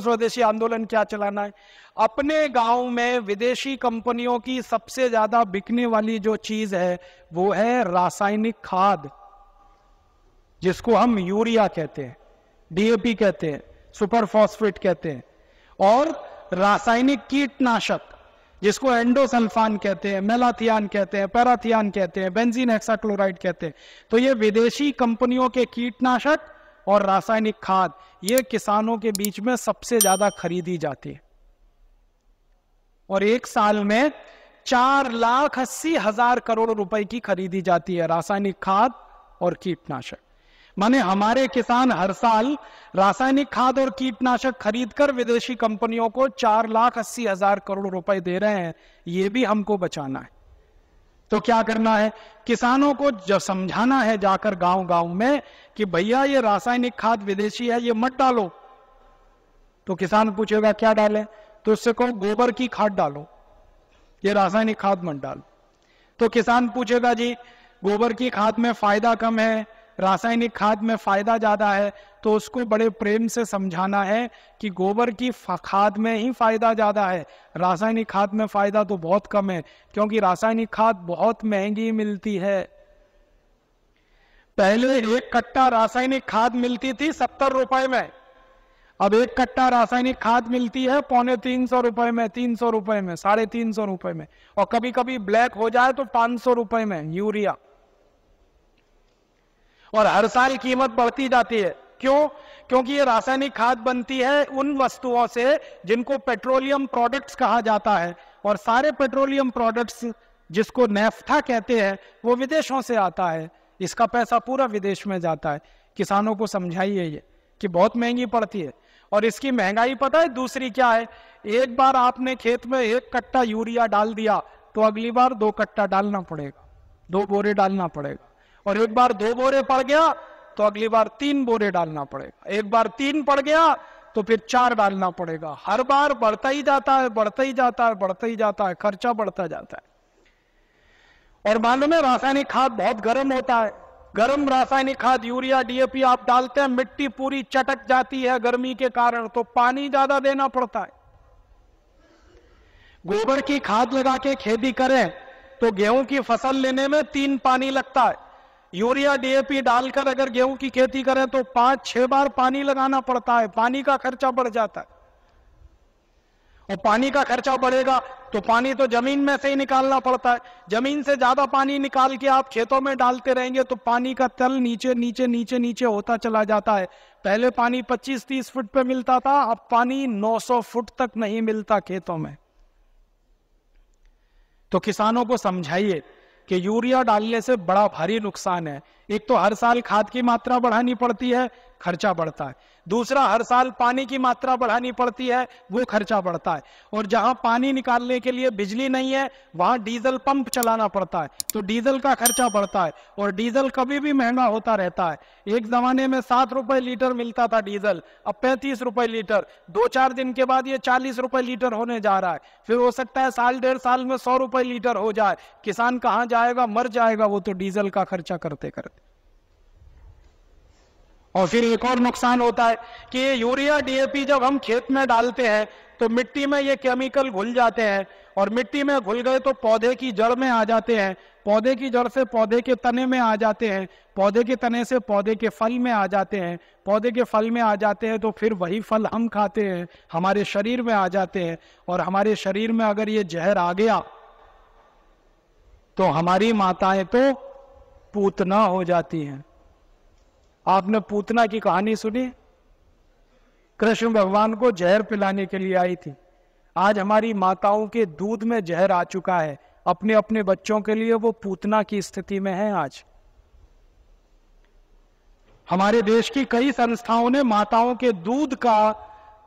स्वदेशी आंदोलन क्या चलाना है? अपने गाँव में विदेशी कंपनियों की सबसे ज़्यादा बिकने वाली जो चीज़ है, वो है रासायनिक खाद, जिसको हम यूरिया कहते हैं डीएपी कहते हैं सुपर फॉस्फेट कहते हैं, और रासायनिक कीटनाशक, जिसको एंडोसल्फान कहते हैं, मेलाथियान कहते हैं, पैराथियान कहते हैं, बेंजीन हेक्साक्लोराइड कहते हैं। तो ये विदेशी कंपनियों के कीटनाशक और रासायनिक खाद, ये किसानों के बीच में सबसे ज़्यादा खरीदी जाती है। और एक साल में चार लाख अस्सी हज़ार करोड़ रुपए की खरीदी जाती है रासायनिक खाद और कीटनाशक। माने हमारे किसान हर साल रासायनिक खाद और कीटनाशक खरीदकर विदेशी कंपनियों को चार लाख अस्सी हज़ार करोड़ रुपए दे रहे हैं, ये भी हमको बचाना है। तो क्या करना है? किसानों को जो समझाना है जाकर गाँव गाँव में कि भैया ये रासायनिक खाद विदेशी है, ये मत डालो। तो किसान पूछेगा, क्या डाले? तो उससे कहो, गोबर की खाद डालो। ये रासायनिक खाद मत डालो। तो किसान पूछेगा, जी, गोबर की खाद में फ़ायदा कम है रासायनिक खाद में फ़ायदा ज़्यादा है तो उसको बड़े प्रेम से समझाना है कि गोबर की खाद में ही फ़ायदा ज़्यादा है। रासायनिक खाद में फ़ायदा तो बहुत कम है, क्योंकि रासायनिक खाद बहुत महँगी मिलती है। पहले एक कट्टा रासायनिक खाद मिलती थी सत्तर रुपए में। अब एक कट्टा रासायनिक खाद मिलती है पौने तीन सौ रुपए में, तीन सौ रुपए में, साढ़े तीन सौ रुपए में। और कभी कभी ब्लैक हो जाए तो पाँच सौ रुपए में, यूरिया। और हर साल कीमत बढ़ती जाती है। क्यों? क्योंकि ये रासायनिक खाद बनती है उन वस्तुओं से जिनको पेट्रोलियम प्रोडक्ट्स कहा जाता है। और सारे पेट्रोलियम प्रोडक्ट्स जिसको नेफ्था कहते हैं, वो विदेशों से आता है। इसका पैसा पूरा विदेश में जाता है। किसानों को समझाइए ये, कि बहुत महँगी पड़ती है। और इसकी महँगाई पता है दूसरी क्या है? एक बार आपने खेत में एक कट्टा यूरिया डाल दिया तो अगली बार दो कट्टा डालना पड़ेगा, दो बोरे डालना पड़ेगा। और एक बार दो बोरे पड़ गया तो अगली बार तीन बोरे डालना पड़ेगा। एक बार तीन पड़ गया तो फिर चार डालना पड़ेगा। हर बार बढ़ता ही जाता है, बढ़ता ही जाता है, बढ़ता ही जाता है, खर्चा बढ़ता जाता है। और मालूम है रासायनिक खाद बहुत गर्म होता है। गर्म रासायनिक खाद, यूरिया डीएपी आप डालते हैं, मिट्टी पूरी चटक जाती है गर्मी के कारण तो पानी ज़्यादा देना पड़ता है। गोबर की खाद लगा के खेती करें तो गेहूँ की फ़सल लेने में तीन पानी लगता है। यूरिया डीएपी डालकर अगर गेहूँ की खेती करें तो पाँच छह बार पानी लगाना पड़ता है, पानी का खर्चा बढ़ जाता है। और पानी का खर्चा बढ़ेगा तो पानी तो ज़मीन में से ही निकालना पड़ता है। ज़मीन से ज़्यादा पानी निकाल के आप खेतों में डालते रहेंगे तो पानी का तल नीचे नीचे नीचे नीचे होता चला जाता है। पहले पानी 25-30 फुट पे मिलता था, अब पानी 900 फुट तक नहीं मिलता खेतों में। तो किसानों को समझाइए कि यूरिया डालने से बड़ा भारी नुकसान है। एक तो हर साल खाद की मात्रा बढ़ानी पड़ती है, खर्चा बढ़ता है। दूसरा, हर साल पानी की मात्रा बढ़ानी पड़ती है, वो खर्चा बढ़ता है। और जहाँ पानी निकालने के लिए बिजली नहीं है, वहाँ डीजल पंप चलाना पड़ता है। तो डीजल का खर्चा बढ़ता है और डीजल कभी भी महँगा होता रहता है। एक जमाने में सात रुपए लीटर मिलता था डीजल, अब पैंतीस रुपए लीटर। दो चार दिन के बाद ये चालीस रुपए लीटर होने जा रहा है। फिर हो सकता है साल, डेढ़ साल में सौ रुपए लीटर हो जाए। किसान कहाँ जाएगा, मर जाएगा वो तो डीजल का खर्चा करते करते और फिर एक और नुकसान होता है कि ये यूरिया डीएपी जब हम खेत में डालते हैं तो मिट्टी में ये केमिकल घुल जाते हैं और मिट्टी में घुल गए तो पौधे की जड़ में आ जाते हैं। पौधे की जड़ से पौधे के तने में आ जाते हैं। पौधे के तने से पौधे के फल में आ जाते हैं। पौधे के फल में आ जाते हैं तो फिर वही फल हम खाते हैं, हमारे शरीर में आ जाते हैं। और हमारे शरीर में अगर ये जहर आ गया तो हमारी माताएँ तो पूतना हो जाती हैं। आपने पूतना की कहानी सुनी? कृष्ण भगवान को जहर पिलाने के लिए आई थी। आज हमारी माताओं के दूध में जहर आ चुका है। अपने अपने बच्चों के लिए वो पूतना की स्थिति में है आज। हमारे देश की कई संस्थाओं ने माताओं के दूध का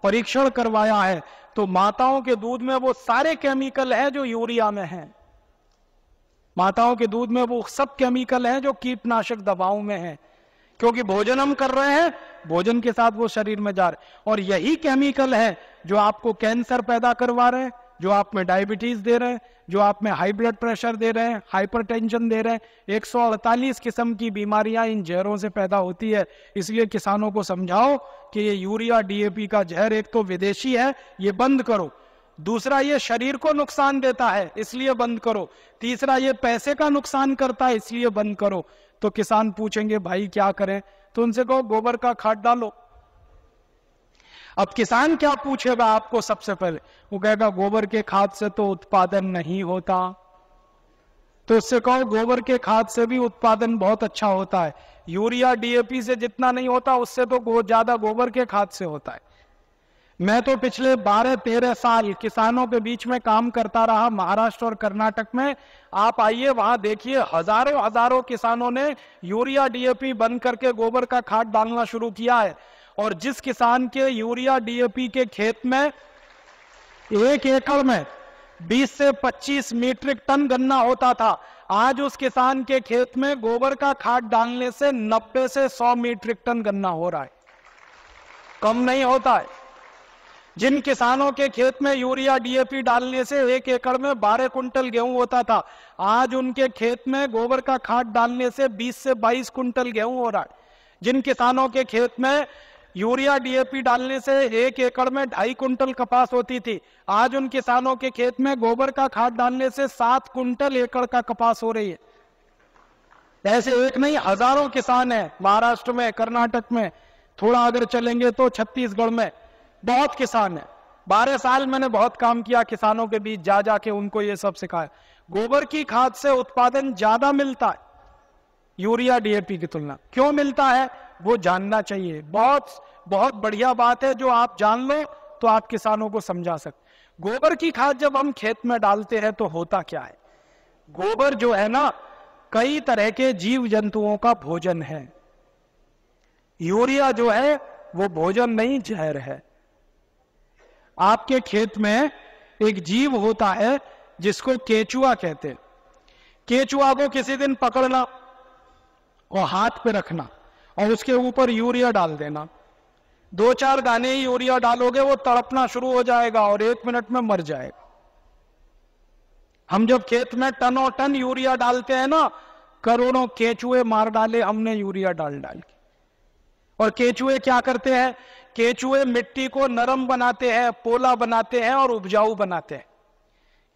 परीक्षण करवाया है। तो माताओं के दूध में वो सारे केमिकल है जो यूरिया में है। माताओं के दूध में वो सब केमिकल है जो कीटनाशक दवाओं में है। क्योंकि भोजन हम कर रहे हैं, भोजन के साथ वो शरीर में जा रहे और यही केमिकल है जो आपको कैंसर पैदा करवा रहे हैं, जो आप में डायबिटीज़ दे रहे हैं, जो आप में हाई ब्लड प्रेशर दे रहे हैं हाइपरटेंशन दे रहे हैं। 148 किस्म की बीमारियाँ इन जहरों से पैदा होती है। इसलिए किसानों को समझाओ कि ये यूरिया डीएपी का जहर एक तो विदेशी है, ये बंद करो। दूसरा, ये शरीर को नुकसान देता है, इसलिए बंद करो। तीसरा, ये पैसे का नुकसान करता है, इसलिए बंद करो। तो किसान पूछेंगे, भाई, क्या करें? तो उनसे कहो, गोबर का खाद डालो। अब किसान क्या पूछेगा आपको सबसे पहले? वो कहेगा, गोबर के खाद से तो उत्पादन नहीं होता। तो उससे कहो, गोबर के खाद से भी उत्पादन बहुत अच्छा होता है। यूरिया, डीएपी से जितना नहीं होता, उससे तो ज़्यादा गोबर के खाद से होता है। मैं तो पिछले 12-13 साल किसानों के बीच में काम करता रहा, महाराष्ट्र और कर्नाटक में। आप आइए, वहाँ देखिए, हज़ारों हज़ारों किसानों ने यूरिया डीएपी बंद करके गोबर का खाद डालना शुरू किया है। और जिस किसान के यूरिया डीएपी के खेत में एक एकड़ में 20 से 25 मीट्रिक टन गन्ना होता था, आज उस किसान के खेत में गोबर का खाद डालने से 90 से 100 मीट्रिक टन गन्ना हो रहा है। कम नहीं होता है। जिन किसानों के खेत में यूरिया डीएपी डालने से एक एकड़ में 12 कुंटल गेहूँ होता था, आज उनके खेत में गोबर का खाद डालने से 20 से 22 कुंटल गेहूँ हो रहा है। जिन किसानों के खेत में यूरिया डीएपी डालने से एक एकड़ में ढाई कुंटल कपास होती थी, आज उन किसानों के खेत में गोबर का खाद डालने से सात कुंटल एकड़ का कपास हो रही है। ऐसे एक नहीं, हज़ारों किसान है, महाराष्ट्र में, कर्नाटक में, थोड़ा अगर चलेंगे तो छत्तीसगढ़ में। बहुत किसान है। बारह साल मैंने बहुत काम किया, किसानों के बीच जा जाके उनको ये सब सिखाया। गोबर की खाद से उत्पादन ज़्यादा मिलता है, यूरिया डीएपी की तुलना। क्यों मिलता है? वो जानना चाहिए। बहुत बहुत बढ़िया बात है, जो आप जान लो तो आप किसानों को समझा सकते गोबर की खाद जब हम खेत में डालते हैं तो होता क्या है? गोबर जो है ना, कई तरह के जीव जंतुओं का भोजन है। यूरिया जो है, वो भोजन नहीं जहर है। आपके खेत में एक जीव होता है, जिसको केचुआ कहते हैं। केचुआ को किसी दिन पकड़ना और हाथ पे रखना और उसके ऊपर यूरिया डाल देना। दो चार दाने ही यूरिया डालोगे, वो तड़पना शुरू हो जाएगा और एक मिनट में मर जाएगा। हम जब खेत में टन और टन यूरिया डालते हैं ना, करोड़ों केचुए मार डाले, हमने यूरिया डाल डाल के। और केचुए क्या करते हैं? केचुए मिट्टी को नरम बनाते हैं, पोला बनाते हैं और उपजाऊ बनाते हैं।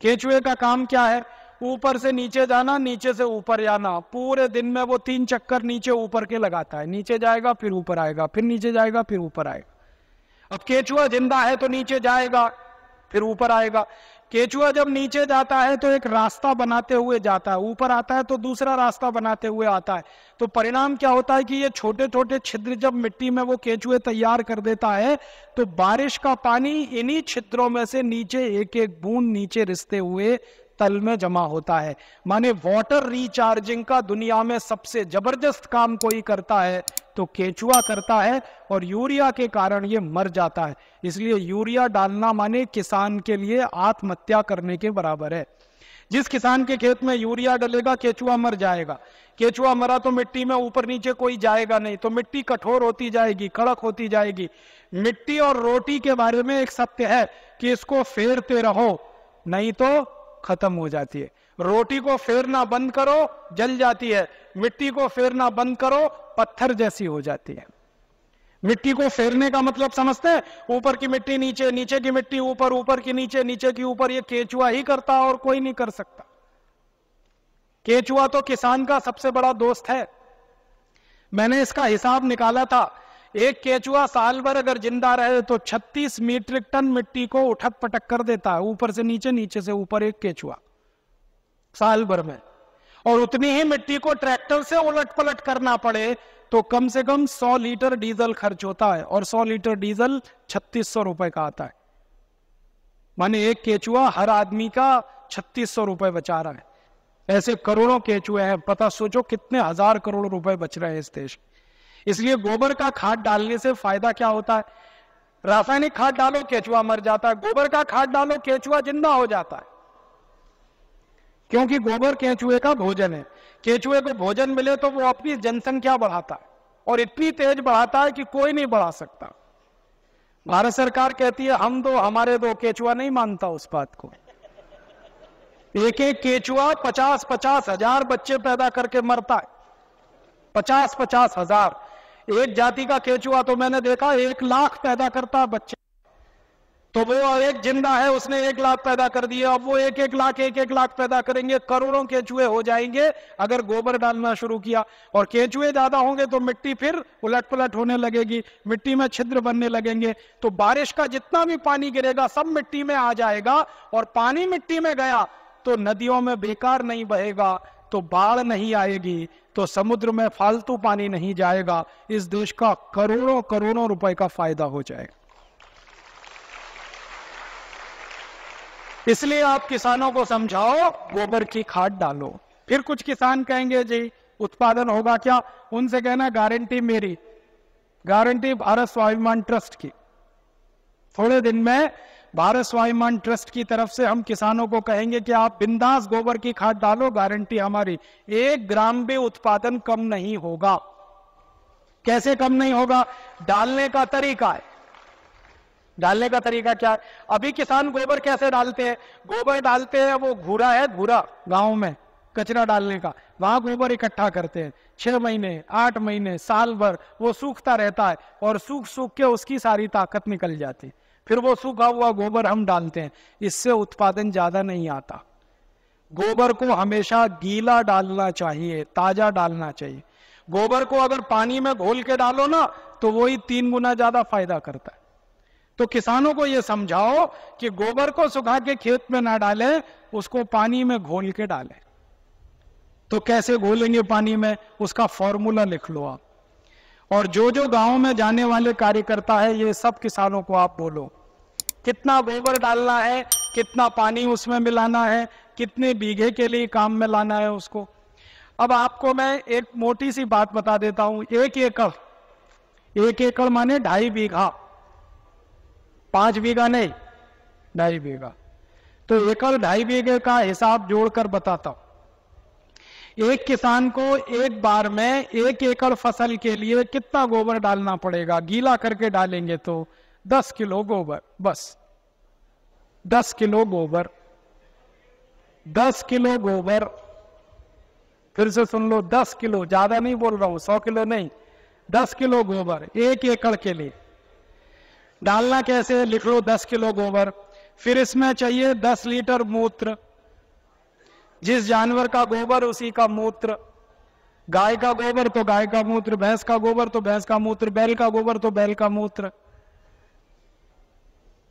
केचुए का काम क्या है? ऊपर से नीचे जाना, नीचे से ऊपर जाना। पूरे दिन में वो तीन चक्कर नीचे ऊपर के लगाता है। नीचे जाएगा, फिर ऊपर आएगा, फिर नीचे जाएगा, फिर ऊपर आएगा। अब केचुआ ज़िंदा है तो नीचे जाएगा, फिर ऊपर आएगा। केचुआ जब नीचे जाता है तो एक रास्ता बनाते हुए जाता है। ऊपर आता है तो दूसरा रास्ता बनाते हुए आता है। तो परिणाम क्या होता है कि ये छोटे छोटे छिद्र जब मिट्टी में वो केचुए तैयार कर देता है तो बारिश का पानी इन्हीं छिद्रों में से नीचे एक एक बूंद नीचे रिसते हुए तल में जमा होता है। माने वाटर रिचार्जिंग का दुनिया में सबसे ज़बरदस्त काम कोई करता है तो केचुआ करता है और यूरिया के कारण ये मर जाता है। इसलिए यूरिया डालना माने किसान के लिए आत्महत्या करने के बराबर है। जिस किसान के खेत में यूरिया डलेगा, केचुआ मर जाएगा। केचुआ मरा तो मिट्टी में ऊपर नीचे कोई जाएगा नहीं तो मिट्टी कठोर होती जाएगी, कड़क होती जाएगी। मिट्टी और रोटी के बारे में एक सत्य है कि इसको फेरते रहो, नहीं तो खत्म हो जाती है। रोटी को फेरना बंद करो, जल जाती है। मिट्टी को फेरना बंद करो, पत्थर जैसी हो जाती है। मिट्टी को फेरने का मतलब समझते हैं, ऊपर की मिट्टी नीचे नीचे की मिट्टी ऊपर ऊपर की नीचे नीचे की ऊपर, ये केचुआ ही करता और कोई नहीं कर सकता। केचुआ तो किसान का सबसे बड़ा दोस्त है। मैंने इसका हिसाब निकाला था, एक केचुआ साल भर अगर ज़िंदा रहे तो 36 मीट्रिक टन मिट्टी को उठक पटक कर देता है, ऊपर से नीचे नीचे से ऊपर एक केचुआ, साल भर में। और उतनी ही मिट्टी को ट्रैक्टर से उलट पलट करना पड़े तो कम से कम 100 लीटर डीजल खर्च होता है और 100 लीटर डीजल छत्तीस सौ रुपए का आता है। माने एक केचुआ हर आदमी का छत्तीस सौ रुपए बचा रहा है। ऐसे करोड़ों केचुए हैं, पता सोचो कितने हज़ार करोड़ रुपए बच रहे हैं इस देश इसलिए गोबर का खाद डालने से फ़ायदा क्या होता है? रासायनिक खाद डालो, केचुआ मर जाता है। गोबर का खाद डालो, केचुआ ज़िंदा हो जाता है। क्योंकि गोबर केचुए का भोजन है। केचुए को भोजन मिले तो वो अपनी जनसंख्या बढ़ाता है और इतनी तेज बढ़ाता है कि कोई नहीं बढ़ा सकता। भारत सरकार कहती है, हम तो हमारे दो केचुआ नहीं मानता उस बात को। एक एक केचुआ पचास पचास हज़ार बच्चे पैदा करके मरता है। पचास पचास हज़ार। एक जाति का केचुआ तो मैंने देखा, एक लाख पैदा करता बच्चे। तो वो एक ज़िंदा है, उसने एक लाख पैदा कर दिए अब वो एक एक लाख, एक एक लाख पैदा करेंगे, करोड़ों केचुए हो जाएँगे अगर गोबर डालना शुरू किया। और केचुए ज़्यादा होंगे तो मिट्टी फिर उलट पुलट होने लगेगी, मिट्टी में छिद्र बनने लगेंगे। तो बारिश का जितना भी पानी गिरेगा, सब मिट्टी में आ जाएगा और पानी मिट्टी में गया तो नदियों में बेकार नहीं बहेगा तो बाढ़ नहीं आएगी तो समुद्र में फालतू पानी नहीं जाएगा। इस देश का करोड़ों करोड़ों रुपए का फ़ायदा हो जाएगा। इसलिए आप किसानों को समझाओ, गोबर की खाद डालो। फिर कुछ किसान कहेंगे, जी, उत्पादन होगा क्या? उनसे कहना, गारंटी मेरी, गारंटी भारत स्वाभिमान ट्रस्ट की। थोड़े दिन में भारत स्वाभिमान ट्रस्ट की तरफ़ से हम किसानों को कहेंगे कि आप बिंदास गोबर की खाद डालो, गारंटी हमारी। एक ग्राम भी उत्पादन कम नहीं होगा। कैसे कम नहीं होगा? डालने का तरीका है। डालने का तरीका क्या है? अभी किसान गोबर कैसे डालते हैं? गोबर डालते हैं, वो घूरा है, घूरा गाँव में, कचरा डालने का। वहाँ गोबर इकट्ठा करते हैं। छह महीने, आठ महीने, साल भर वो सूखता रहता है और सूख सूख के उसकी सारी ताकत निकल जाती फिर वो सूखा हुआ गोबर हम डालते हैं। इससे उत्पादन ज़्यादा नहीं आता। गोबर को हमेशा गीला डालना चाहिए, ताज़ा डालना चाहिए। गोबर को अगर पानी में घोल के डालो ना तो वही तीन गुना ज़्यादा फ़ायदा करता है। तो किसानों को यह समझाओ कि गोबर को सुखा के खेत में ना डालें, उसको पानी में घोल के डालें। तो कैसे घोलेंगे पानी में? उसका फॉर्मूला लिख लो आप। और जो जो गाँव में जाने वाले कार्यकर्ता है, ये सब किसानों को आप बोलो। कितना गोबर डालना है, कितना पानी उसमें मिलाना है, कितने बीघे के लिए काम में लाना है उसको। अब आपको मैं एक मोटी सी बात बता देता हूँ। एक एकड़ एक एकड़ माने ढाई बीघा। पाँच बीघा नहीं, ढाई बीघा। तो एकड़ ढाई बीघे का हिसाब जोड़कर बताता हूँ। एक किसान को एक बार में एक एकड़ फ़सल के लिए कितना गोबर डालना पड़ेगा? गीला करके डालेंगे तो दस किलो गोबर, बस। दस किलो गोबर। दस किलो गोबर। फिर से सुन लो, दस किलो, ज़्यादा नहीं बोल रहा हूँ, सौ किलो नहीं, दस किलो गोबर एक एकड़ के लिए। डालना कैसे लिख लो दस किलो गोबर। फिर इसमें चाहिए दस लीटर मूत्र। जिस जानवर का गोबर, उसी का मूत्र। गाय का गोबर तो गाय का मूत्र, भैंस का गोबर तो भैंस का मूत्र, बैल का गोबर तो बैल का मूत्र।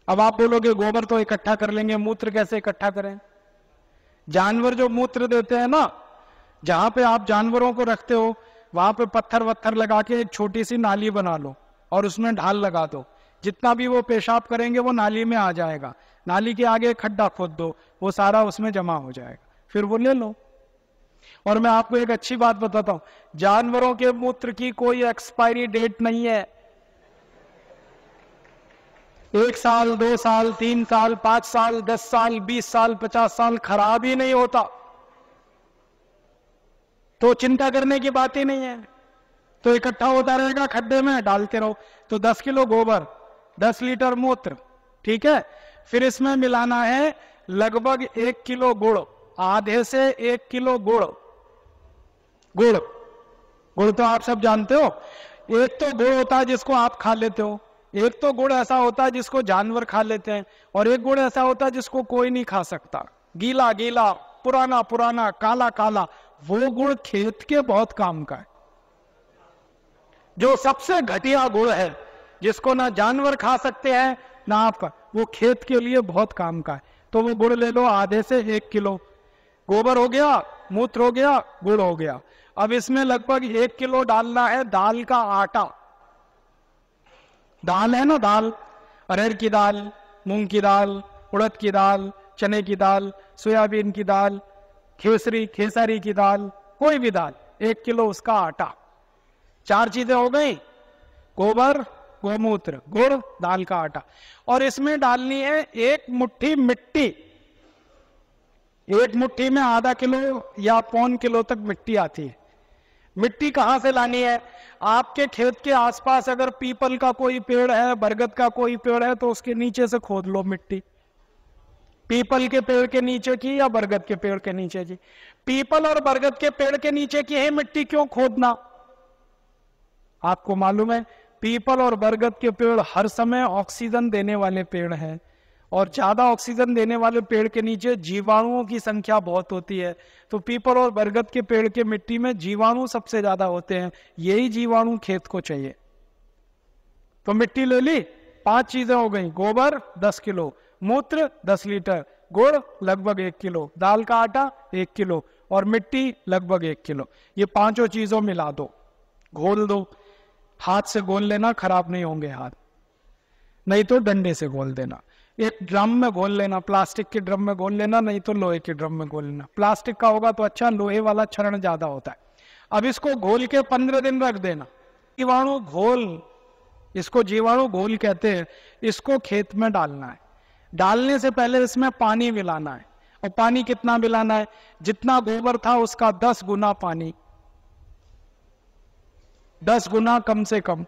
अब आप बोलोगे, गोबर तो इकट्ठा कर लेंगे, मूत्र कैसे इकट्ठा करें? जानवर जो मूत्र देते हैं ना, जहाँ पे आप जानवरों को रखते हो, वहाँ पे पत्थर वत्थर लगा के एक छोटी सी नाली बना लो और उसमें ढाल लगा दो। जितना भी वो पेशाब करेंगे, वो नाली में आ जाएगा। नाली के आगे खड्डा खोद दो, वो सारा उसमें जमा हो जाएगा। फिर वो ले लो। और मैं आपको एक अच्छी बात बताता हूँ, जानवरों के मूत्र की कोई एक्सपायरी डेट नहीं है। एक साल, दो साल, तीन साल, पाँच साल, दस साल, बीस साल, पचास साल खराब ही नहीं होता। तो चिंता करने की बात ही नहीं है। तो इकट्ठा होता रहेगा, खड्डे में डालते रहो। तो दस किलो गोबर दस लीटर मूत्र, ठीक है? फिर इसमें मिलाना है लगभग एक किलो गुड़, आधे से एक किलो गुड़। गुड़। गुड़ तो आप सब जानते हो। एक तो गुड़ होता है जिसको आप खा लेते हो। एक तो गुड़ ऐसा होता है जिसको जानवर खा लेते हैं और एक गुड़ ऐसा होता है जिसको कोई नहीं खा सकता। गीला गीला, पुराना पुराना, काला काला, वो गुड़ खेत के बहुत काम का है। जो सबसे घटिया गुड़ है जिसको ना जानवर खा सकते हैं, ना आपका वो खेत के लिए बहुत काम का है। तो वो गुड़ ले लो, आधे से एक किलो। गोबर हो गया, मूत्र हो गया, गुड़ हो गया। अब इसमें लगभग एक किलो डालना है दाल का आटा। दाल है ना दाल? अरहर की दाल, मूंग की दाल, उड़द की दाल, चने की दाल, सोयाबीन की दाल, खेसरी, खेसारी की दाल, कोई भी दाल। एक किलो उसका आटा। चार चीज़ें हो गई। गोबर गोमूत्र, गुड़ दाल का आटा। और इसमें डालनी है एक मुट्ठी मिट्टी। एक मुट्ठी में आधा किलो या पौन किलो तक मिट्टी आती है। मिट्टी कहाँ से लानी है? आपके खेत के आसपास अगर पीपल का कोई पेड़ है, बरगद का कोई पेड़ है तो उसके नीचे से खोद लो मिट्टी। पीपल के पेड़ के नीचे की या बरगद के पेड़ के नीचे की? पीपल और बरगद के पेड़ के नीचे की है मिट्टी, क्यों खोदना? आपको मालूम है पीपल और बरगद के पेड़ हर समय ऑक्सीजन देने वाले पेड़ हैं। और ज़्यादा ऑक्सीजन देने वाले पेड़ के नीचे जीवाणुओं की संख्या बहुत होती है। तो पीपल और बरगद के पेड़ के मिट्टी में जीवाणु सबसे ज़्यादा होते हैं। यही जीवाणु खेत को चाहिए। तो मिट्टी ले ली, पाँच चीज़ें हो गई। गोबर, दस किलो। मूत्र, दस लीटर। गुड़, लगभग एक किलो। दाल का आटा, एक किलो। और मिट्टी, लगभग एक किलो। ये पाँचों चीज़ों मिला दो। घोल दो। हाथ से गोल लेना, खराब नहीं होंगे हाथ। नहीं तो डंडे से गोल देना। एक ड्रम में घोल लेना, प्लास्टिक के ड्रम में घोल लेना, नहीं तो लोहे के ड्रम में घोल लेना। प्लास्टिक का होगा तो अच्छा लोहे वाला क्षरण ज़्यादा होता है। अब इसको घोल के पंद्रह दिन रख देना। जीवाणु घोल, इसको जीवाणु घोल कहते हैं, इसको खेत में डालना है। डालने से पहले इसमें पानी मिलाना है। और पानी कितना मिलाना है? जितना गोबर था उसका दस गुना पानी। दस गुना कम से कम।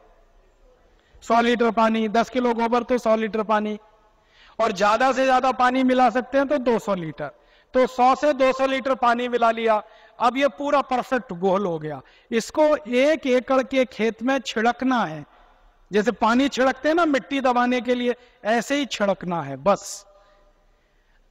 सौ लीटर पानी, दस किलो गोबर तो सौ लीटर पानी। और ज़्यादा से ज़्यादा पानी मिला सकते हैं तो 200 लीटर। तो 100 से 200 लीटर पानी मिला लिया। अब ये पूरा परफेक्ट गोल हो गया। इसको एक एकड़ के खेत में छिड़कना है। जैसे पानी छिड़कते हैं ना मिट्टी दबाने के लिए, ऐसे ही छिड़कना है, बस।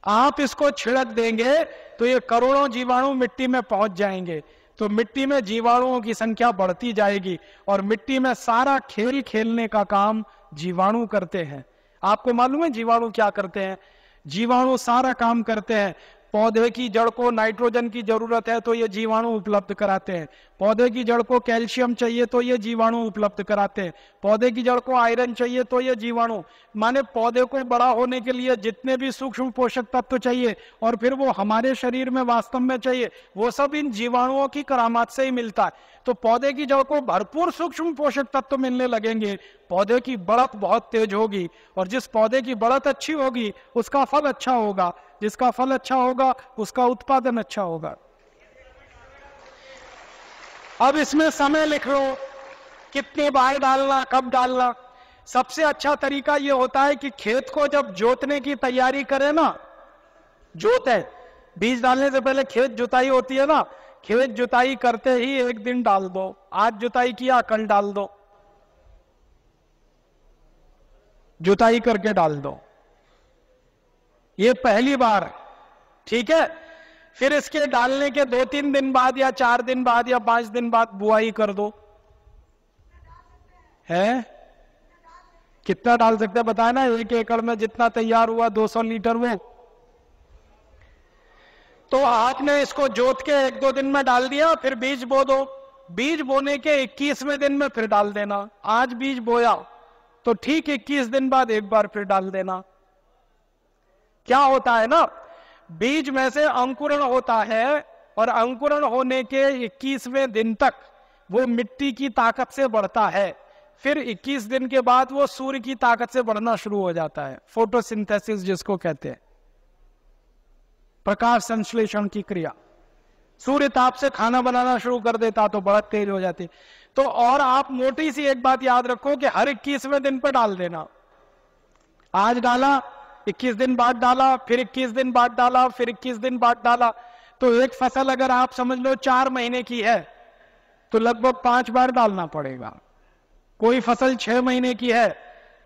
आप इसको छिड़क देंगे तो ये करोड़ों जीवाणु मिट्टी में पहुँच जाएँगे। तो मिट्टी में जीवाणुओं की संख्या बढ़ती जाएगी और मिट्टी में सारा खेल खेलने का काम जीवाणु करते हैं। आपको मालूम है जीवाणु क्या करते हैं? जीवाणु सारा काम करते हैं। पौधे की जड़ को नाइट्रोजन की ज़रूरत है तो ये जीवाणु उपलब्ध कराते हैं। पौधे की जड़ को कैल्शियम चाहिए तो ये जीवाणु उपलब्ध कराते हैं। पौधे की जड़ को आयरन चाहिए तो ये जीवाणु। माने पौधे को बड़ा होने के लिए जितने भी सूक्ष्म पोषक तत्व तो चाहिए, और फिर वो हमारे शरीर में वास्तव में चाहिए, वो सब इन जीवाणुओं की करामात से ही मिलता है। तो पौधे की जड़ को भरपूर सूक्ष्म पोषक तत्व तो मिलने लगेंगे। पौधे की बढ़त बहुत तेज होगी, और जिस पौधे की बढ़त अच्छी होगी, उसका फल अच्छा होगा। जिसका फल अच्छा होगा, उसका उत्पादन अच्छा होगा। अब इसमें समय लिख लो, कितने बार डालना, कब डालना। सबसे अच्छा तरीका यह होता है कि खेत को जब जोतने की तैयारी करें ना, जोत है। बीज डालने से पहले खेत जुताई होती है ना, खेत जुताई करते ही एक दिन डाल दो, आज जुताई किया, कल डाल दो। जुताई करके डाल दो। ये पहली बार ठीक है? फिर इसके डालने के दो तीन दिन बाद या चार दिन बाद या पाँच दिन बाद बुआई कर दो। है? कितना डाल सकते हैं? बताया ना, एक एकड़ में जितना तैयार हुआ 200 लीटर में तो आपने इसको जोत के एक दो दिन में डाल दिया, फिर बीज बो दो। बीज बोने के 21वें दिन में फिर डाल देना। आज बीज बोया तो ठीक 21 दिन बाद एक बार फिर डाल देना। क्या होता है ना? बीज में से अंकुरण होता है और अंकुरण होने के 21वें दिन तक वो मिट्टी की ताकत से बढ़ता है। फिर 21 दिन के बाद वो सूर्य की ताकत से बढ़ना शुरू हो जाता है। फोटोसिंथेसिस जिसको कहते हैं। प्रकाश संश्लेषण की क्रिया। सूर्य ताप से खाना बनाना शुरू कर देता तो बढ़त तेज हो जाती। तो और आप मोटी सी एक बात याद रखो कि हर इक्कीसवें दिन पर डाल देना। आज डाला 21 दिन बाद डाला, फिर 21 दिन बाद डाला, फिर 21 दिन बाद डाला। तो एक फ़सल अगर आप समझ लो चार महीने की है तो लगभग पाँच बार डालना पड़ेगा। कोई फ़सल छह महीने की है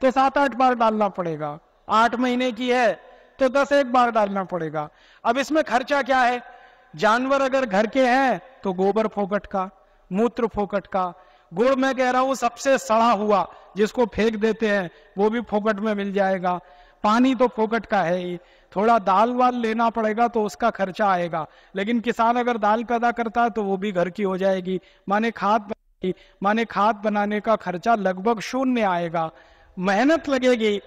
तो सात आठ बार डालना पड़ेगा। आठ महीने की है तो दस एक बार डालना पड़ेगा। अब इसमें खर्चा क्या है? जानवर अगर घर के हैं तो गोबर फोकट का, मूत्र फोकट का। गुड़ में कह रहा हूँ, सबसे सड़ा हुआ, जिसको फेंक देते हैं, वो भी फोकट में मिल जाएगा। पानी तो फोकट का है ही। थोड़ा दाल वाल लेना पड़ेगा तो उसका खर्चा आएगा। लेकिन किसान अगर दाल पैदा करता है तो वो भी घर की हो जाएगी। माने खाद माने खाद बनाने का खर्चा लगभग शून्य आएगा। मेहनत लगेगी,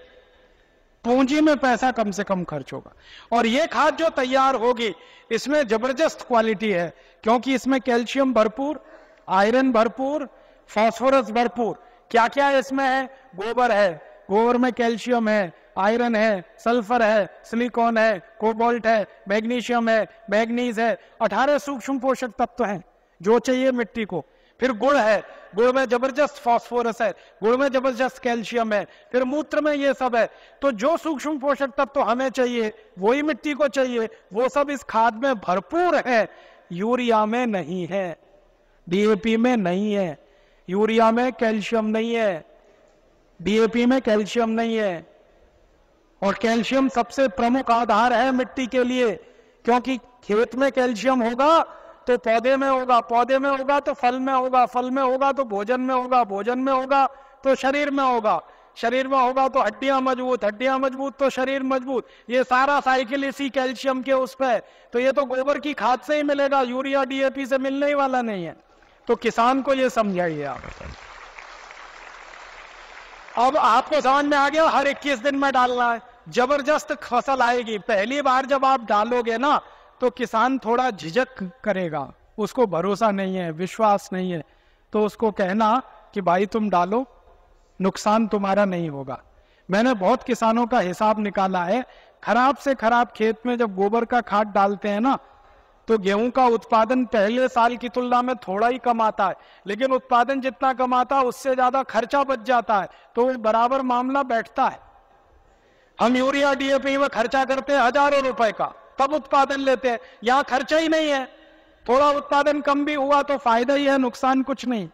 पूंजी में पैसा कम से कम खर्च होगा। और ये खाद जो तैयार होगी, इसमें ज़बरदस्त क्वालिटी है, क्योंकि इसमें कैल्शियम भरपूर, आयरन भरपूर, फास्फोरस भरपूर। क्या क्या इसमें है? गोबर है। गोबर में कैल्शियम है आयरन है, सल्फ़र है, सिलिकॉन है, कोबाल्ट है, मैग्नीशियम है, मैग्नीज है। अठारह सूक्ष्म पोषक तत्व हैं जो चाहिए मिट्टी को। फिर गुड़ है, गुड़ में ज़बरदस्त फास्फोरस है, गुड़ में ज़बरदस्त कैल्शियम है। फिर मूत्र में ये सब है। तो जो सूक्ष्म पोषक तत्व तो हमें चाहिए, वही मिट्टी को चाहिए, वो सब इस खाद में भरपूर है। यूरिया में नहीं है डीएपी में नहीं है, यूरिया में कैल्शियम नहीं है डीएपी में कैल्शियम नहीं है। और कैल्शियम सबसे प्रमुख आधार है मिट्टी के लिए, क्योंकि खेत में कैल्शियम होगा तो पौधे में होगा, पौधे में होगा तो फल में होगा, फल में होगा तो भोजन में होगा, भोजन में होगा तो शरीर में होगा, शरीर में होगा तो हड्डियाँ मज़बूत हड्डियाँ मज़बूत तो शरीर मज़बूत, ये सारा साइकिल इसी कैल्शियम के उस पर तो ये तो गोबर की खाद से ही मिलेगा, यूरिया, डीएपी से मिलने ही वाला नहीं है। तो किसान को ये समझाइए आप। अब आपको समझ में आ गया, हर 21 दिन में डालना है। ज़बरदस्त फ़सल आएगी। पहली बार जब आप डालोगे ना तो किसान थोड़ा झिझक करेगा। उसको भरोसा नहीं है, विश्वास नहीं है। तो उसको कहना कि भाई तुम डालो, नुकसान तुम्हारा नहीं होगा। मैंने बहुत किसानों का हिसाब निकाला है। खराब से खराब खेत में जब गोबर का खाद डालते हैं ना तो गेहूँ का उत्पादन पहले साल की तुलना में थोड़ा ही कम आता है, लेकिन उत्पादन जितना कम आता है, उससे ज़्यादा खर्चा बच जाता है तो बराबर मामला बैठता है। हम यूरिया डीएपी में खर्चा करते हैं हज़ारों रुपए का, तब उत्पादन लेते हैं, यहाँ खर्चा ही नहीं है। थोड़ा उत्पादन कम भी हुआ तो फ़ायदा ही है, नुकसान कुछ नहीं।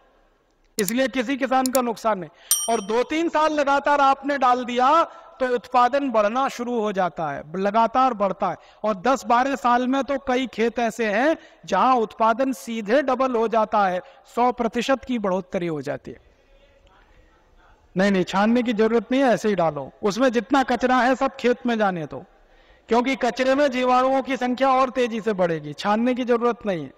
इसलिए किसी किसान का नुकसान नहीं। और दो तीन साल लगातार आपने डाल दिया तो उत्पादन बढ़ना शुरू हो जाता है, लगातार बढ़ता है। और 10-12 साल में तो कई खेत ऐसे हैं जहाँ उत्पादन सीधे डबल हो जाता है 100 प्रतिशत की बढ़ोतरी हो जाती है। नहीं नहीं, छानने की ज़रूरत नहीं है, ऐसे ही डालो। उसमें जितना कचरा है सब खेत में जाने दो, क्योंकि कचरे में जीवाणुओं की संख्या और तेज़ी से बढ़ेगी, छानने की ज़रूरत नहीं है।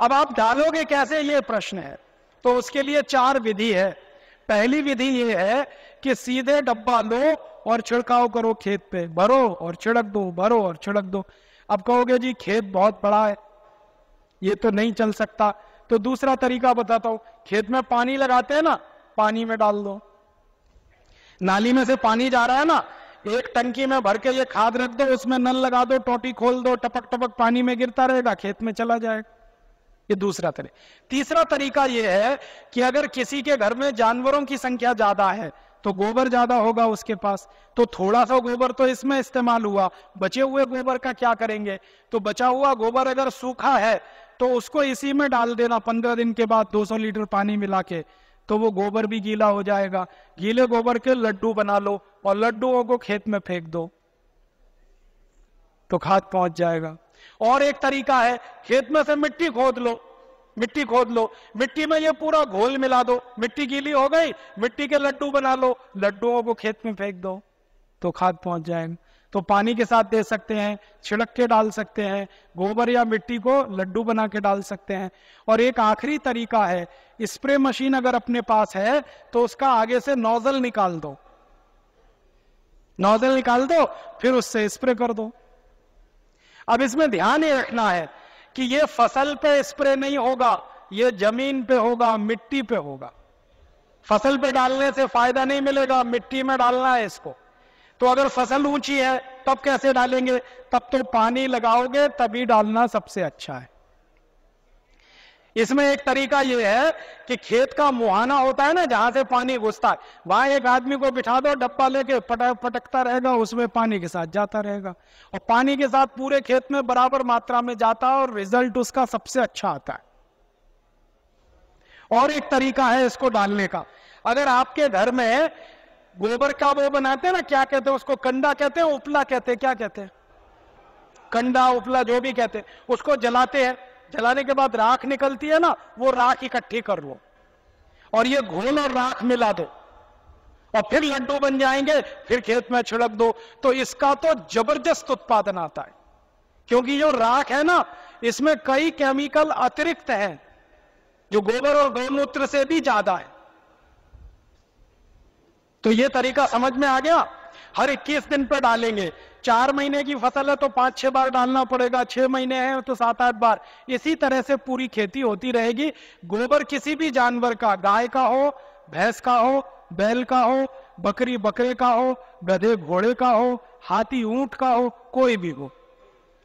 अब आप डालोगे कैसे, ये प्रश्न है। तो उसके लिए चार विधि है। पहली विधि ये है कि सीधे डब्बा लो और छिड़काव करो खेत पे। भरो और छिड़क दो, भरो और छिड़क दो। अब कहोगे, जी, खेत बहुत बड़ा है, ये तो नहीं चल सकता। तो दूसरा तरीका बताता हूँ। खेत में पानी लगाते हैं ना, पानी में डाल दो। नाली में से पानी जा रहा है ना, एक टंकी में भर के ये खाद रख दो, उसमें नल लगा दो, टोटी खोल दो, टपक टपक पानी में गिरता रहेगा, खेत में चला जाएगा ये दूसरा तरीका। तीसरा तरीका ये है कि अगर किसी के घर में जानवरों की संख्या ज़्यादा है तो गोबर ज़्यादा होगा उसके पास। तो थोड़ा सा गोबर तो इसमें इस्तेमाल हुआ। बचे हुए गोबर का क्या करेंगे? तो बचा हुआ गोबर अगर सूखा है तो उसको इसी में डाल देना पंद्रह दिन के बाद 200 लीटर पानी मिला के। तो वो गोबर भी गीला हो जाएगा। गीले गोबर के लड्डू बना लो और लड्डुओं को खेत में फेंक दो। तो खाद पहुँच जाएगा। और एक तरीका है, खेत में से मिट्टी खोद लो। मिट्टी खोद लो। मिट्टी में ये पूरा घोल मिला दो। मिट्टी गीली हो गई, मिट्टी के लड्डू बना लो। लड्डुओं को खेत में फेंक दो तो खाद पहुँच जाएगा तो पानी के साथ दे सकते हैं, छिड़क के डाल सकते हैं, गोबर या मिट्टी को लड्डू बना के डाल सकते हैं। और एक आखिरी तरीका है, स्प्रे मशीन अगर अपने पास है तो उसका आगे से नोजल निकाल दो। नोजल निकाल दो, फिर उससे स्प्रे कर दो। अब इसमें ध्यान ये रखना है कि ये फ़सल पे स्प्रे नहीं होगा, ये ज़मीन पे होगा, मिट्टी पे होगा। फ़सल पे डालने से फ़ायदा नहीं मिलेगा, मिट्टी में डालना है इसको। तो अगर फ़सल ऊँची है, तब कैसे डालेंगे? तब तो पानी लगाओगे, तभी डालना सबसे अच्छा है। इसमें एक तरीका यह है कि खेत का मुहाना होता है ना, जहाँ से पानी घुसता है। वहाँ एक आदमी को बिठा दो, डब्बा लेके पटक पटकता रहेगा, उसमें पानी के साथ जाता रहेगा। और पानी के साथ पूरे खेत में बराबर मात्रा में जाता है और रिज़ल्ट उसका सबसे अच्छा आता है। और एक तरीका है इसको डालने का। अगर आपके घर में गोबर का वो बनाते हैं ना, क्या कहते हैं उसको, कंडा कहते हैं, उपला कहते हैं, क्या कहते हैं? कंडा, उपला, जो भी कहते हैं, उसको जलाते हैं। जलाने के बाद राख निकलती है ना, वो राख इकट्ठी कर लो। और ये घोल और राख मिला दो। और फिर लड्डू बन जाएँगे, फिर खेत में छिड़क दो। तो इसका तो ज़बरदस्त उत्पादन आता है। क्योंकि जो राख है ना, इसमें कई केमिकल अतिरिक्त हैं, जो गोबर और गौमूत्र से भी ज़्यादा है। तो ये तरीका समझ में आ गया? हर 21 दिन पर डालेंगे। चार महीने की फ़सल है तो पाँच, छह बार डालना पड़ेगा, छह महीने हैं तो सात, आठ बार। इसी तरह से पूरी खेती होती रहेगी। गोबर किसी भी जानवर का, गाय का हो, भैंस का हो, बैल का हो, बकरी, बकरे का हो, गधे, घोड़े का हो, हाथी, ऊँट का हो, कोई भी हो,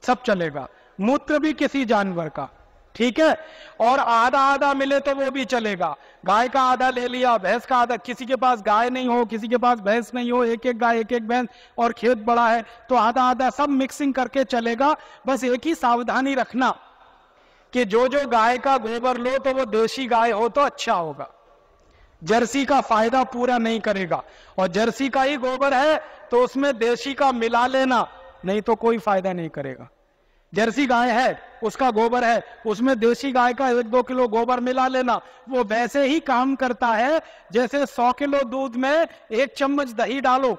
सब चलेगा। मूत्र भी किसी जानवर का। ठीक है? और आधा आधा मिले तो वो भी चलेगा। गाय का आधा ले लिया, भैंस का आधा। किसी के पास गाय नहीं हो, किसी के पास भैंस नहीं हो, एक एक गाय, एक एक भैंस और खेत बड़ा है तो आधा आधा सब मिक्सिंग करके चलेगा। बस एक ही सावधानी रखना कि जो जो गाय का गोबर लो तो वो देशी गाय हो तो अच्छा होगा। जर्सी का फ़ायदा पूरा नहीं करेगा। और जर्सी का ही गोबर है तो उसमें देशी का मिला लेना, नहीं तो कोई फ़ायदा नहीं करेगा। जर्सी गाय है उसका गोबर है, उसमें देसी गाय का एक दो किलो गोबर मिला लेना। वो वैसे ही काम करता है, जैसे सौ किलो दूध में एक चम्मच दही डालो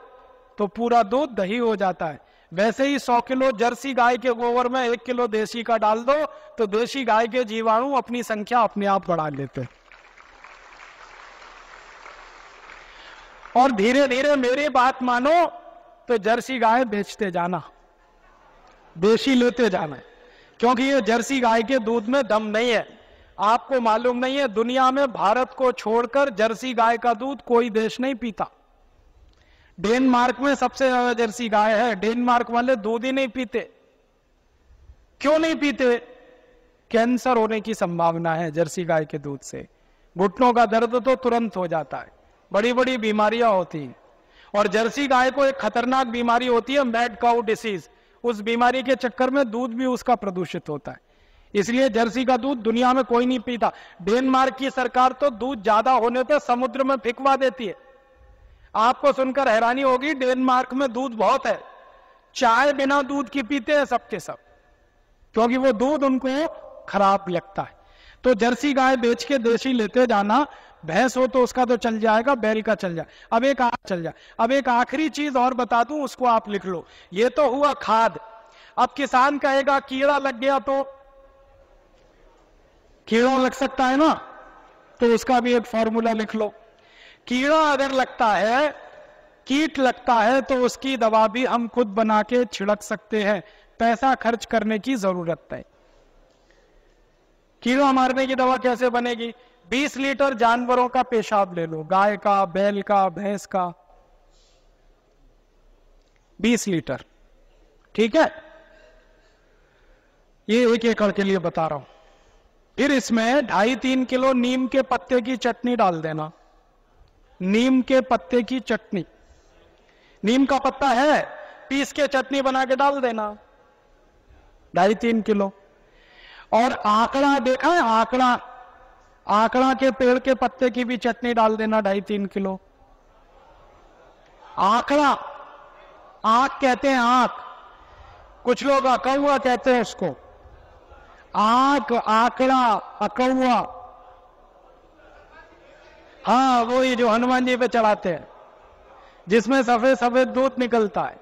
तो पूरा दूध दही हो जाता है। वैसे ही सौ किलो जर्सी गाय के गोबर में एक किलो देसी का डाल दो तो देसी गाय के जीवाणु अपनी संख्या अपने आप बढ़ा लेते और धीरे धीरे मेरी बात मानो तो जर्सी गाय बेचते जाना देशी लेते जाना। क्योंकि ये जर्सी गाय के दूध में दम नहीं है। आपको मालूम नहीं है, दुनिया में भारत को छोड़कर जर्सी गाय का दूध कोई देश नहीं पीता। डेनमार्क में सबसे ज़्यादा जर्सी गाय है। डेनमार्क वाले दूध ही नहीं पीते। क्यों नहीं पीते? कैंसर होने की संभावना है जर्सी गाय के दूध से। घुटनों का दर्द तो तुरंत हो जाता है। बड़ी बड़ी बीमारियाँ होती हैं। और जर्सी गाय को एक खतरनाक बीमारी होती है, मैड काउ डिसीज। उस बीमारी के चक्कर में दूध भी उसका प्रदूषित होता है। इसलिए जर्सी का दूध दुनिया में कोई नहीं पीता। डेनमार्क की सरकार तो दूध ज़्यादा होने पर समुद्र में फिकवा देती है। आपको सुनकर हैरानी होगी, डेनमार्क में दूध बहुत है। चाय बिना दूध की पीते हैं सबके सब। क्योंकि वो दूध उनको खराब लगता है। तो जर्सी गाय बेच के देशी लेते जाना भैंस हो तो उसका तो चल जाएगा बैल का चल जाए अब एक चल जाए अब एक आखिरी चीज़ और बता दूँ, उसको आप लिख लो। ये तो हुआ खाद। अब किसान कहेगा, कीड़ा लग गया तो? कीड़ा लग सकता है ना? तो उसका भी एक फॉर्मूला लिख लो। कीड़ा अगर लगता है, कीट लगता है तो उसकी दवा भी हम खुद बना के छिड़क सकते हैं। पैसा खर्च करने की ज़रूरत है। कीड़ा मारने की दवा कैसे बनेगी? 20 लीटर जानवरों का पेशाब ले लो, गाय का, बैल का, भैंस का। 20 लीटर। ठीक है? ये एक एकड़ के लिए बता रहा हूँ। फिर इसमें ढाई तीन किलो नीम के पत्ते की चटनी डाल देना। नीम के पत्ते की चटनी। नीम का पत्ता है, पीस के चटनी बना के डाल देना। ढाई तीन किलो। और आंकड़ा देखा है, आंकड़ा आंकड़ा के पेड़ के पत्ते की भी चटनी डाल देना ढाई तीन किलो। आंकड़ा, आँख कहते हैं आँख। कुछ लोग अकौआ कहते हैं इसको। आँख, आंकड़ा अकौआ हाँ वो ये जो हनुमान जी पे चढ़ाते हैं, जिसमें सफ़ेद सफ़ेद दूध निकलता है।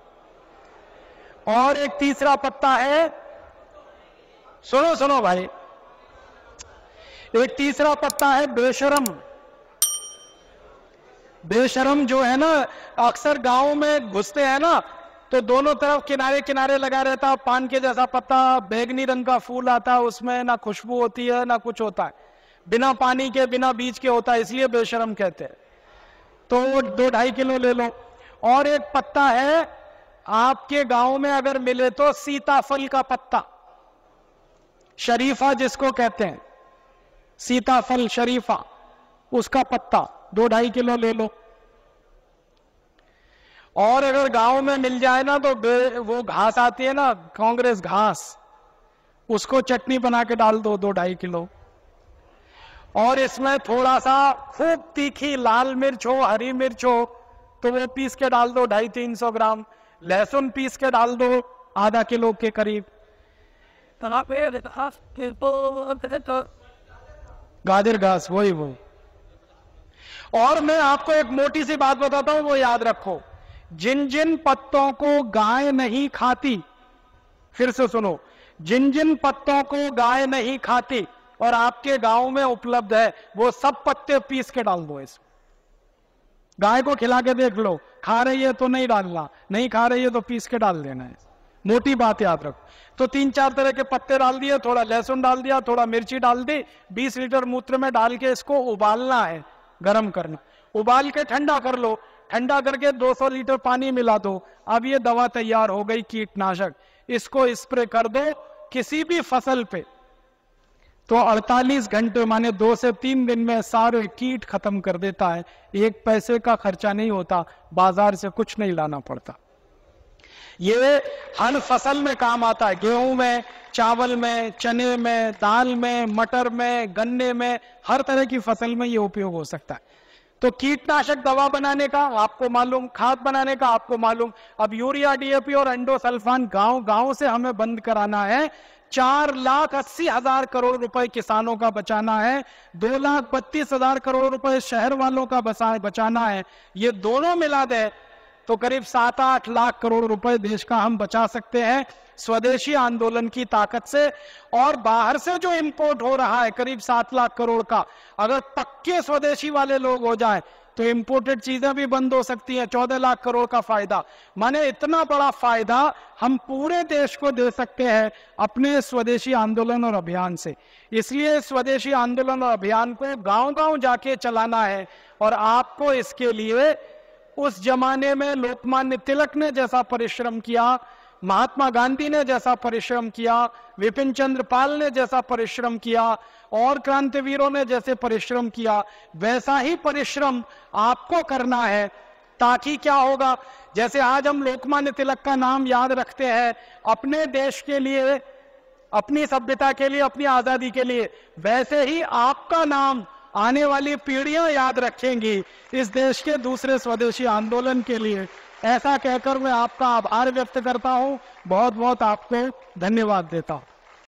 और एक तीसरा पत्ता है, सुनो सुनो भाई। एक तीसरा पत्ता है बेशरम। बेशरम जो है ना, अक्सर गाँव में घुसते हैं ना तो दोनों तरफ़ किनारे किनारे लगा रहता है। पान के जैसा पत्ता, बैगनी रंग का फूल आता है, उसमें ना खुशबू होती है, ना कुछ होता है। बिना पानी के, बिना बीज के होता है, इसलिए बेशरम कहते हैं। तो दो ढाई किलो ले लो। और एक पत्ता है, आपके गाँव में अगर मिले तो सीताफल का पत्ता, शरीफा जिसको कहते हैं। सीताफल शरीफा, उसका पत्ता, दो ढाई किलो ले लो। और अगर गाँव में मिल जाए ना तो वो घास आती है ना, कांग्रेस घास, उसको चटनी बना के डाल दो दो ढाई किलो। और इसमें थोड़ा सा खूब तीखी लाल मिर्च हो, हरी मिर्च हो तो वो पीस के डाल दो, ढाई तीन सौ ग्राम। लहसुन पीस के डाल दो, आधा किलो के करीब। गाजर घास, वही वो और मैं आपको एक मोटी सी बात बताता हूँ, वो याद रखो। जिन जिन पत्तों को गाय नहीं खाती, फिर से सुनो, जिन जिन पत्तों को गाय नहीं खाती और आपके गाँव में उपलब्ध है, वो सब पत्ते पीस के डाल दो इसमें। गाय को खिला के देख लो, खा रही है तो नहीं डालना, नहीं खा रही है तो पीस के डाल देना है। मोटी बात याद रखो। तो तीन चार तरह के पत्ते डाल दिए, थोड़ा लहसुन डाल दिया, थोड़ा मिर्ची डाल दी, बीस लीटर मूत्र में डाल के इसको उबालना है गर्म करना। उबाल के ठंडा कर लो, ठंडा करके 200 लीटर पानी मिला दो। अब ये दवा तैयार हो गई कीटनाशक। इसको स्प्रे कर दो किसी भी फ़सल पे। तो 48 घंटे, माने दो से तीन दिन में सारे कीट खत्म कर देता है। एक पैसे का खर्चा नहीं होता, बाज़ार से कुछ नहीं लाना पड़ता। ये हर फ़सल में काम आता है। गेहूँ में, चावल में, चने में, दाल में, मटर में, गन्ने में, हर तरह की फ़सल में ये उपयोग हो सकता है। तो कीटनाशक दवा बनाने का, आपको मालूम, खाद बनाने का आपको मालूम, अब यूरिया डीएपी और एंडोसल्फान गाँव गाँव से हमें बंद कराना है। चार लाख अस्सी हज़ार करोड़ रुपए किसानों का बचाना है। दो लाख बत्तीस हज़ार करोड़ रुपए शहर वालों का बचाना है। ये दोनों मिला दे तो करीब सात आठ लाख करोड़ रुपए देश का हम बचा सकते हैं स्वदेशी आंदोलन की ताकत से। और बाहर से जो इंपोर्ट हो रहा है, करीब सात लाख करोड़ का, अगर पक्के स्वदेशी वाले लोग हो जाए तो इंपोर्टेड चीज़ें भी बंद हो सकती है। चौदह लाख करोड़ का फ़ायदा। माने इतना बड़ा फ़ायदा हम पूरे देश को दे सकते हैं अपने स्वदेशी आंदोलन और अभियान से। इसलिए स्वदेशी आंदोलन और अभियान को गाँव गाँव जाके चलाना है और आपको इसके लिए उस जमाने में लोकमान्य तिलक ने जैसा परिश्रम किया, महात्मा गांधी ने जैसा परिश्रम किया, विपिन चंद्र पाल ने जैसा परिश्रम किया, और क्रांतिवीरों ने जैसे परिश्रम किया, वैसा ही परिश्रम आपको करना है, ताकि क्या होगा? जैसे आज हम लोकमान्य तिलक का नाम याद रखते हैं, अपने देश के लिए, अपनी सभ्यता के लिए, अपनी आज़ादी के लिए, वैसे ही आपका नाम आने वाली पीढ़ियाँ याद रखेंगी इस देश के दूसरे स्वदेशी आंदोलन के लिए। ऐसा कहकर मैं आपका आभार व्यक्त करता हूँ। बहुत बहुत आपको धन्यवाद देता हूँ।